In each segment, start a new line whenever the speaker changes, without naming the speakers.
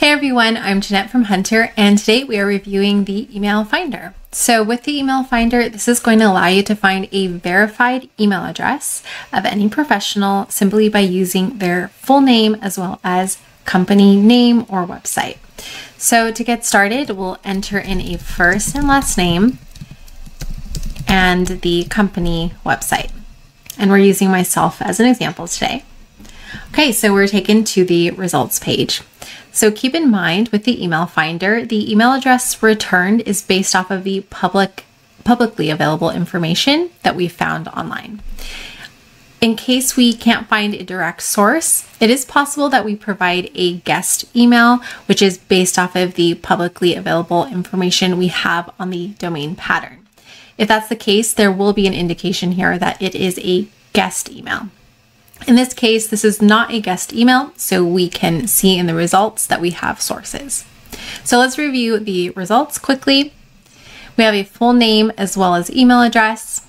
Hey everyone, I'm Jeanette from Hunter, and today we are reviewing the Email Finder. So, with the Email Finder, this is going to allow you to find a verified email address of any professional simply by using their full name as well as company name or website. So, to get started, we'll enter in a first and last name and the company website. And we're using myself as an example today. Okay, so we're taken to the results page. So keep in mind with the email finder, the email address returned is based off of the public publicly available information that we found online. In case we can't find a direct source, it is possible that we provide a guessed email, which is based off of the publicly available information we have on the domain pattern. If that's the case, there will be an indication here that it is a guessed email. In this case, this is not a guessed email, so we can see in the results that we have sources. So let's review the results quickly. We have a full name as well as email address.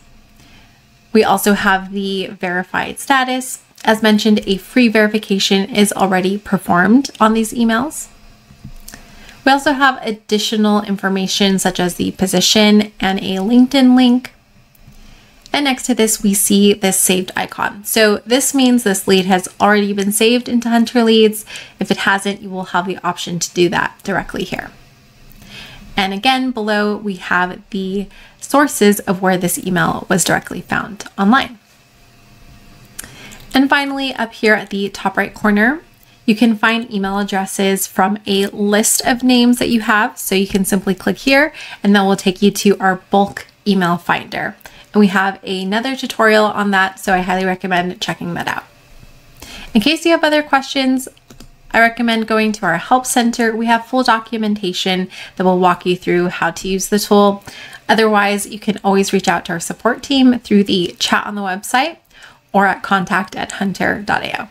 We also have the verified status. As mentioned, a free verification is already performed on these emails. We also have additional information such as the position and a LinkedIn link. And next to this, we see this saved icon. So this means this lead has already been saved into Hunter Leads. If it hasn't, you will have the option to do that directly here. And again, below we have the sources of where this email was directly found online. And finally, up here at the top right corner, you can find email addresses from a list of names that you have. So you can simply click here and that will take you to our bulk email finder. And we have another tutorial on that, so I highly recommend checking that out. In case you have other questions, I recommend going to our Help Center. We have full documentation that will walk you through how to use the tool. Otherwise, you can always reach out to our support team through the chat on the website or at contact at hunter.io.